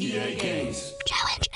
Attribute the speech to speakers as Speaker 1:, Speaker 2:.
Speaker 1: EA Games.
Speaker 2: Challenge